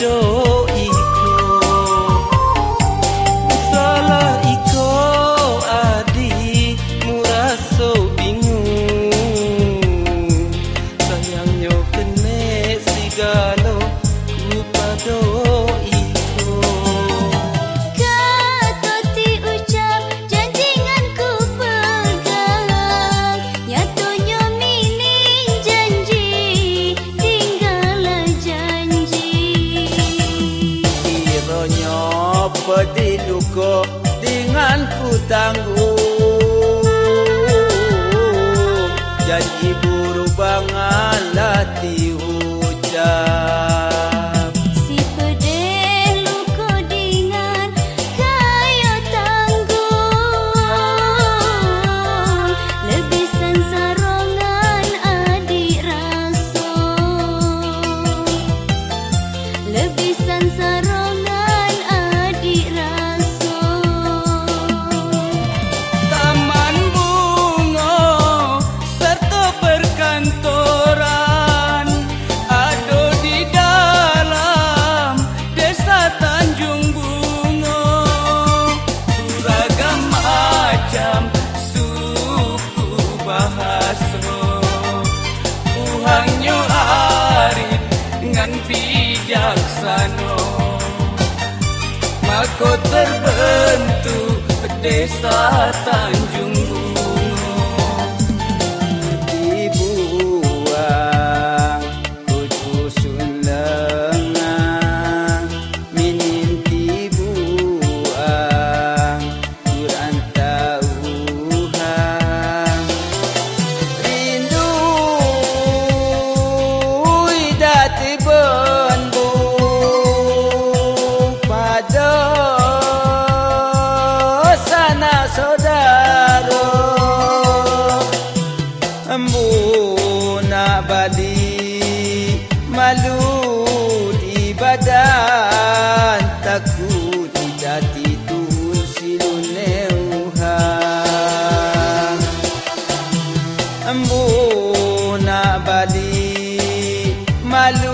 padoi Tangguh, Jadi buru bangalah latih Maka terbentuk desa Tanjung abadi malu di badan takut jati tun siluneuha ambu na malu